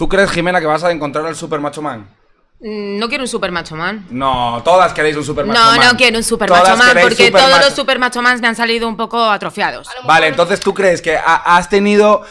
¿Tú crees, Jimena, que vas a encontrar al super macho man? Mm, No quiero un super macho man. No, todas queréis un super macho No, man. no quiero un super Todas macho man porque super todos macho- los super macho mans me han salido un poco atrofiados. Vale, entonces tú crees que ha- has tenido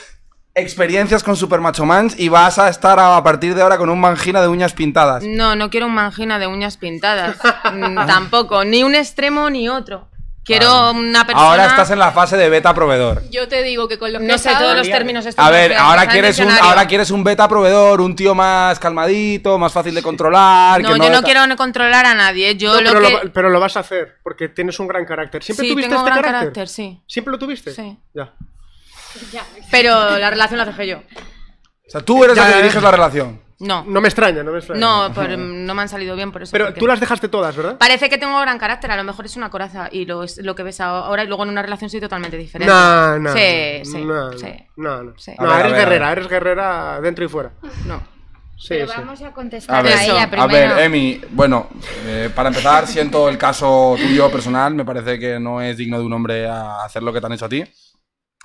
experiencias con super macho mans y vas a estar a, a partir de ahora con un mangina de uñas pintadas. No, no quiero un mangina de uñas pintadas. Mm, Tampoco, ni un extremo ni otro. Quiero una persona. Ahora estás en la fase de beta proveedor. Yo te digo que con los que No sé todos los términos. A ver, ahora quieres un ahora quieres un beta proveedor, un tío más calmadito, más fácil de controlar, No, que yo no quiero no controlar a nadie. Yo No, lo pero, que. lo, va- pero lo vas a hacer, porque tienes un gran carácter. ¿Siempre Sí, tuviste tengo este gran carácter? carácter, sí. ¿Siempre lo tuviste? Sí. Ya. Pero la relación la dejé yo. O sea, tú eres Ya, la que diriges la relación. No. No me extraña, no me extraña. No, por- no me han salido bien por eso. Pero porque- tú las dejaste todas, ¿verdad? Parece que tengo gran carácter, a lo mejor es una coraza y lo, es lo que ves ahora y luego en una relación soy totalmente diferente. No, no. Sí, sí, no, sí. no, no. Sí. No, ver, eres ver, guerrera, ver. eres guerrera dentro y fuera. No. Sí, Pero sí. vamos a A contestar ver, a ella a ver, Emi, bueno, eh, para empezar, siento el caso tuyo personal, me parece que no es digno de un hombre a hacer lo que te han hecho a ti.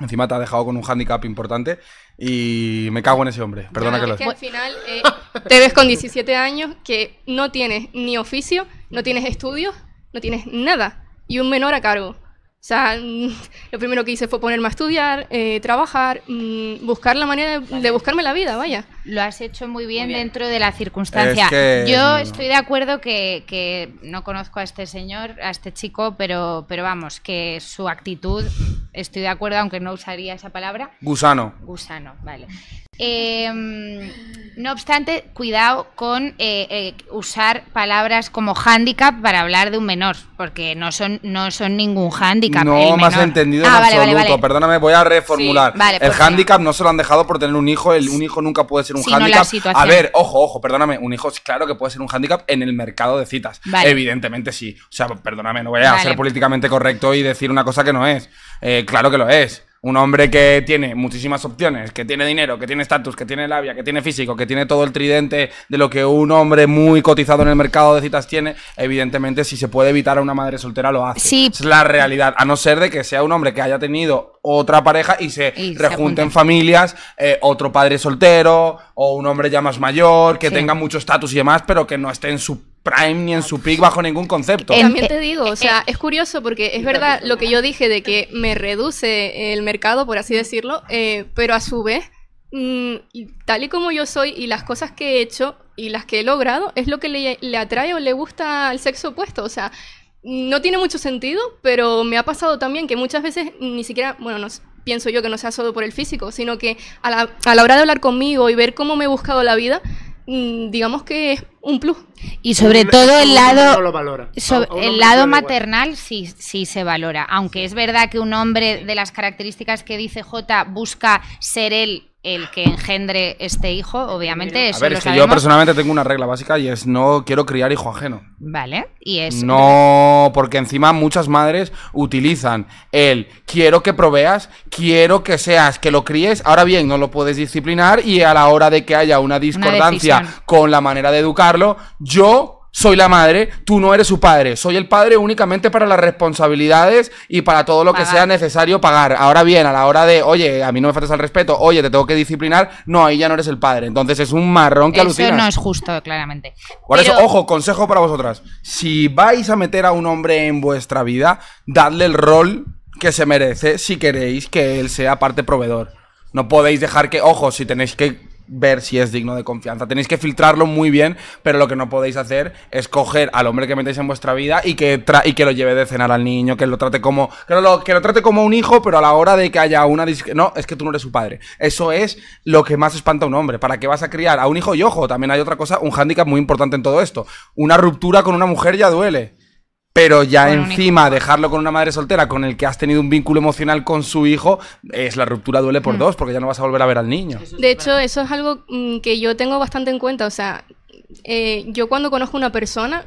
Encima te ha dejado con un hándicap importante y me cago en ese hombre. Perdona que lo Es que al final eh, te ves con 17 años que no tienes ni oficio, no tienes estudios, no tienes nada y un menor a cargo. O sea, lo primero que hice fue ponerme a estudiar, eh, trabajar, mm, buscar la manera de, de buscarme la vida, vaya. Lo has hecho muy bien, dentro de la circunstancia. Es que- Yo estoy de acuerdo que, que no conozco a este señor, a este chico, pero, pero vamos, que su actitud, estoy de acuerdo, aunque no usaría esa palabra. Gusano. Gusano, vale. Eh, no obstante, cuidado con eh, eh, usar palabras como hándicap para hablar de un menor, porque no son, no son ningún hándicap. No el me has menor. entendido Ah, en vale, absoluto. vale. Perdóname, voy a reformular. Sí, el pues hándicap no se lo han dejado por tener un hijo. El, un hijo nunca puede ser un situación. A ver, ojo, ojo, perdóname. Un hijo, claro que puede ser un hándicap en el mercado de citas. Evidentemente sí. O sea, perdóname, no voy a ser políticamente correcto y decir una cosa que no es. Eh, claro que lo es. Un hombre que tiene muchísimas opciones, que tiene dinero, que tiene estatus, que tiene labia, que tiene físico, que tiene todo el tridente de lo que un hombre muy cotizado en el mercado de citas tiene, evidentemente si se puede evitar a una madre soltera lo hace. Sí. Es la realidad, a no ser de que sea un hombre que haya tenido otra pareja y se Y rejunten junten. familias, eh, otro padre soltero o un hombre ya más mayor, que Sí. tenga mucho estatus y demás, pero que no esté en su prime ni en su peak bajo ningún concepto. También eh, te digo, o sea, es curioso porque es verdad lo que yo dije de que me reduce el mercado, por así decirlo, eh, pero a su vez, mm, tal y como yo soy y las cosas que he hecho y las que he logrado, es lo que le, le atrae o le gusta al sexo opuesto. O sea, no tiene mucho sentido, pero me ha pasado también que muchas veces ni siquiera, bueno, no, pienso yo que no sea solo por el físico, sino que a la, a la hora de hablar conmigo y ver cómo me he buscado la vida, digamos que es un plus. Y sobre todo el lado... no lo valora. So- A- a un hombre el lado maternal sí, sí se valora, aunque es verdad que un hombre de las características que dice J busca ser él el que engendre este hijo, obviamente, eso a ver, lo es que yo personalmente tengo una regla básica y es no quiero criar hijo ajeno. Vale, y es... No, porque encima muchas madres utilizan el quiero que proveas, quiero que seas, que lo críes, ahora bien, no lo puedes disciplinar y a la hora de que haya una discordancia con la manera de educarlo, yo soy la madre, tú no eres su padre, soy el padre únicamente para las responsabilidades y para todo lo que sea necesario pagar. Ahora bien, a la hora de, oye, a mí no me faltas al respeto, oye, te tengo que disciplinar, no, ahí ya no eres el padre. Entonces es un marrón que Eso alucinas. no es justo, claramente. Por Pero- eso, ojo, consejo para vosotras. Si vais a meter a un hombre en vuestra vida, dadle el rol que se merece si queréis que él sea parte proveedor. No podéis dejar que, ojo, si tenéis que ver si es digno de confianza, tenéis que filtrarlo muy bien, pero lo que no podéis hacer es coger al hombre que metéis en vuestra vida y que, tra- y que lo lleve de cenar al niño, que lo trate como que lo, que lo trate como un hijo, pero a la hora de que haya una no, es que tú no eres su padre. Eso es lo que más espanta a un hombre. ¿Para qué vas a criar a un hijo? Y ojo, también hay otra cosa, un hándicap muy importante en todo esto. Una ruptura con una mujer ya duele. Pero ya encima dejarlo con una madre soltera con el que has tenido un vínculo emocional con su hijo, es la ruptura duele Mm. por dos, porque ya no vas a volver a ver al niño. De hecho, eso es algo mm, que yo tengo bastante en cuenta. O sea, eh, yo cuando conozco a una persona,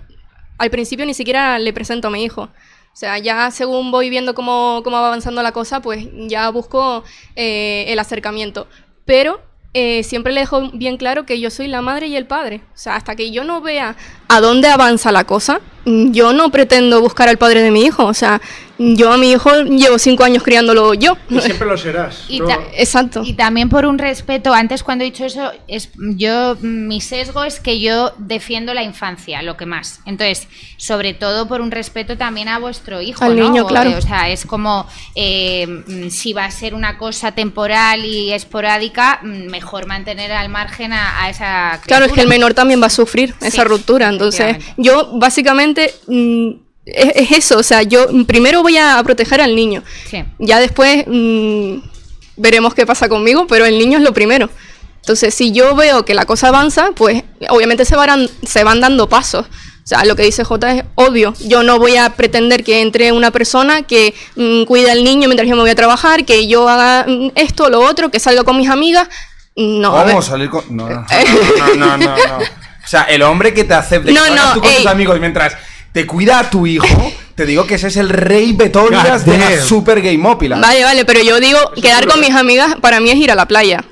al principio ni siquiera le presento a mi hijo. O sea, ya según voy viendo cómo, cómo va avanzando la cosa, pues ya busco eh, el acercamiento. Pero eh, siempre le dejo bien claro que yo soy la madre y el padre. O sea, hasta que yo no vea a dónde avanza la cosa, mm, yo no pretendo buscar al padre de mi hijo. O sea, yo a mi hijo llevo cinco años criándolo yo. Y siempre lo serás. Y, no- ta- Exacto. y también por un respeto, antes cuando he dicho eso, es yo mi sesgo es que yo defiendo la infancia, lo que más. Entonces, sobre todo por un respeto también a vuestro hijo, Al ¿no? niño, O- claro. O sea, es como eh, si va a ser una cosa temporal y esporádica, mejor mantener al margen a, a esa Claro, es que el criatura. menor también va a sufrir Sí, esa ruptura. Entonces, yo básicamente mm, es, es eso. O sea, yo primero voy a, proteger al niño. Sí. Ya después mm, veremos qué pasa conmigo, pero el niño es lo primero. Entonces, si yo veo que la cosa avanza, pues obviamente se van, se van dando pasos. O sea, lo que dice J es obvio. Yo no voy a pretender que entre una persona que mm, cuida al niño mientras yo me voy a trabajar, que yo haga mm, esto, lo otro, que salga con mis amigas. No. Vamos a salir con. No, no, no, no, no, no. O sea, el hombre que te acepte No, que no, tú con tus amigos mientras te cuida a tu hijo, te digo que ese es el rey Betorias de la super gameópila. Vale, vale, pero yo digo, quedar con mis amigas para mí es ir a la playa.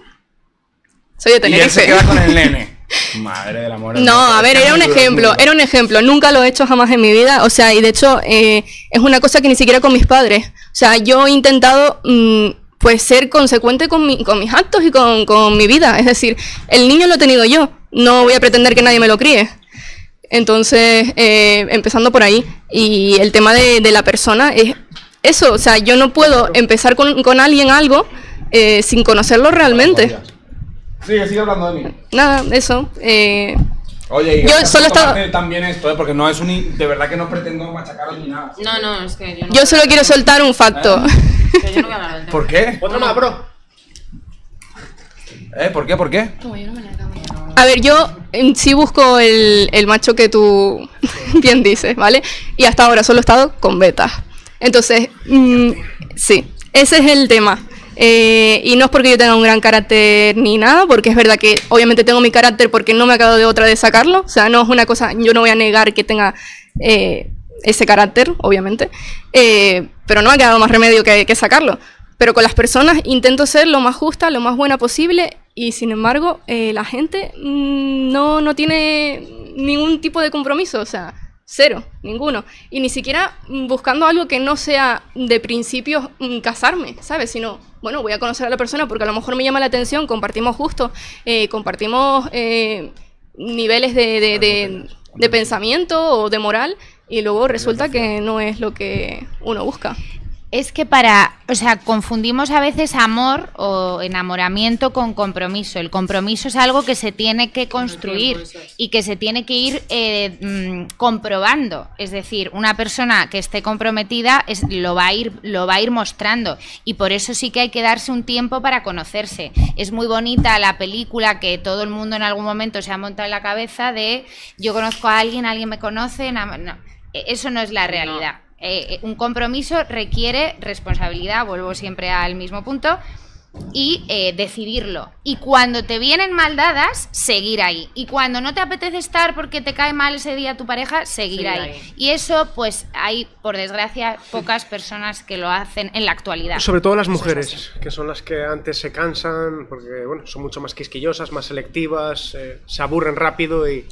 Soy de Y él se Tenerife. queda con el nene. Madre del amor. No, a ver, era un ejemplo, era un ejemplo. Nunca lo he hecho jamás en mi vida. O sea, y de hecho eh, es una cosa que ni siquiera con mis padres. O sea, yo he intentado mm, pues ser consecuente con, mi- con mis actos y con, con mi vida. Es decir, el niño lo he tenido yo. No voy a pretender que nadie me lo críe. Entonces, eh, empezando por ahí. Y el tema de, de la persona es eso. O sea, yo no puedo empezar con, con alguien algo eh, sin conocerlo realmente. Sigue, sigue hablando de mí. Nada, eso. eh, Oye, y Yo solo estaba- también esto, ¿eh? porque no es un. i- De verdad que no pretendo machacaros ni nada. No, no, es que yo no. yo solo quiero soltar un facto. que yo no voy a hablar del tema. ¿Por qué? Otra más, bro. ¿Eh? ¿Por qué? ¿Por qué? A ver, yo mm, sí busco el, el macho que tú bien dices, ¿vale? Y hasta ahora solo he estado con betas. Entonces, mm, sí, ese es el tema. Eh, y no es porque yo tenga un gran carácter ni nada, porque es verdad que obviamente tengo mi carácter porque no me ha quedado de otra de sacarlo. O sea, no es una cosa, yo no voy a negar que tenga eh, ese carácter, obviamente. Eh, pero no me ha quedado más remedio que, que sacarlo. Pero con las personas intento ser lo más justa, lo más buena posible y sin embargo eh, la gente mm, no, no tiene ningún tipo de compromiso, o sea, cero, ninguno. Y ni siquiera mm, buscando algo que no sea de principios mm, casarme, ¿sabes? Sino, bueno, voy a conocer a la persona porque a lo mejor me llama la atención, compartimos justo, eh, compartimos eh, niveles de, de- de- de pensamiento o de moral y luego resulta que no es lo que uno busca. Es que para, o sea, confundimos a veces amor o enamoramiento con compromiso. El compromiso es algo que se tiene que construir y que se tiene que ir eh, mm, comprobando. Es decir, una persona que esté comprometida es, lo, va a ir, lo va a ir mostrando y por eso sí que hay que darse un tiempo para conocerse. Es muy bonita la película que todo el mundo en algún momento se ha montado en la cabeza de yo conozco a alguien, alguien me conoce. No, e- eso no es la realidad. Eh, un compromiso requiere responsabilidad, vuelvo siempre al mismo punto, y eh, decidirlo. Y cuando te vienen mal dadas, seguir ahí. Y cuando no te apetece estar porque te cae mal ese día tu pareja, seguir, Seguir ahí. ahí. Y eso, pues hay, por desgracia, pocas personas que lo hacen en la actualidad. Sobre todo las mujeres, que son las que antes se cansan, porque bueno, son mucho más quisquillosas, más selectivas, eh, se aburren rápido y...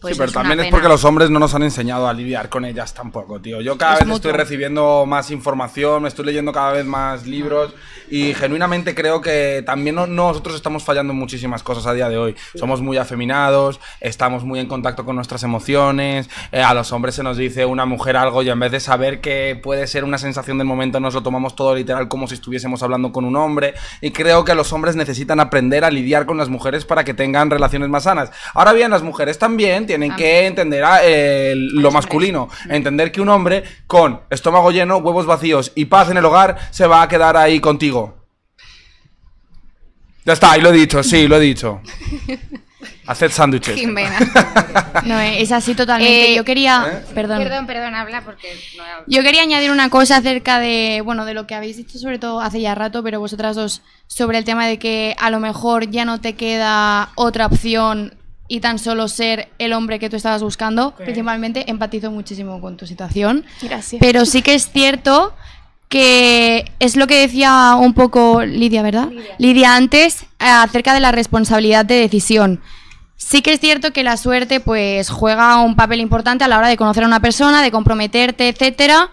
Pues sí, pero también es porque los hombres no nos han enseñado a lidiar con ellas tampoco, tío. Yo cada Es vez mutuo. estoy recibiendo más información, me estoy leyendo cada vez más libros y genuinamente creo que también no- nosotros estamos fallando en muchísimas cosas a día de hoy. Somos muy afeminados, estamos muy en contacto con nuestras emociones, eh, a los hombres se nos dice una mujer algo y en vez de saber que puede ser una sensación del momento nos lo tomamos todo literal como si estuviésemos hablando con un hombre y creo que los hombres necesitan aprender a lidiar con las mujeres para que tengan relaciones más sanas. Ahora bien, las mujeres también tienen que entender a, eh, lo masculino, entender que un hombre con estómago lleno, huevos vacíos y paz en el hogar se va a quedar ahí contigo. Ya está, ahí lo he dicho, sí, lo he dicho. Haced sándwiches. Jimena. No, es así totalmente. Eh, yo quería, ¿eh? perdón, Perdón, perdón, habla porque no he hablado. yo quería añadir una cosa acerca de, bueno, de lo que habéis dicho sobre todo hace ya rato, pero vosotras dos sobre el tema de que a lo mejor ya no te queda otra opción y tan solo ser el hombre que tú estabas buscando. Principalmente empatizo muchísimo con tu situación. Gracias. Pero sí que es cierto que es lo que decía un poco Lidia, ¿verdad? Lidia, antes, eh, acerca de la responsabilidad de decisión. Sí que es cierto que la suerte pues juega un papel importante a la hora de conocer a una persona, de comprometerte, etcétera,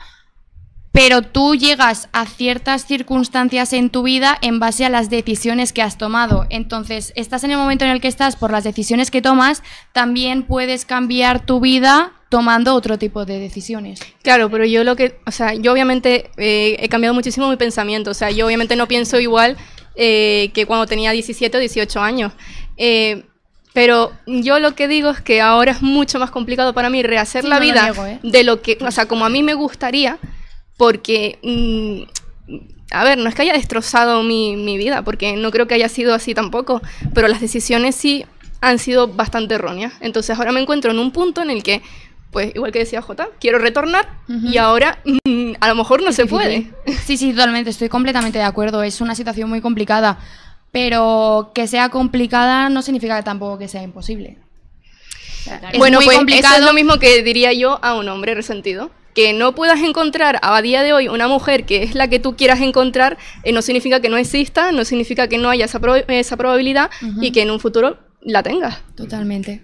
pero tú llegas a ciertas circunstancias en tu vida en base a las decisiones que has tomado. Entonces, estás en el momento en el que estás por las decisiones que tomas, también puedes cambiar tu vida tomando otro tipo de decisiones. Claro, pero yo lo que, o sea, yo obviamente eh, he cambiado muchísimo mi pensamiento, o sea, yo obviamente no pienso igual eh, que cuando tenía 17 o 18 años. Eh, pero yo lo que digo es que ahora es mucho más complicado para mí rehacer Sí, la no lo vida niego, ¿eh? de lo que, o sea, como a mí me gustaría, porque, mm, a ver, no es que haya destrozado mi, mi vida, porque no creo que haya sido así tampoco, pero las decisiones sí han sido bastante erróneas. Entonces ahora me encuentro en un punto en el que, pues igual que decía Jota, quiero retornar y ahora mm, a lo mejor no se puede. Sí, sí, totalmente, estoy completamente de acuerdo. Es una situación muy complicada, pero que sea complicada no significa tampoco que sea imposible. Es bueno, muy pues eso complicado. es lo mismo que diría yo a un hombre resentido. Que no puedas encontrar a día de hoy una mujer que es la que tú quieras encontrar, eh, no significa que no exista, no significa que no haya esa, prob- esa probabilidad y que en un futuro la tengas. Totalmente.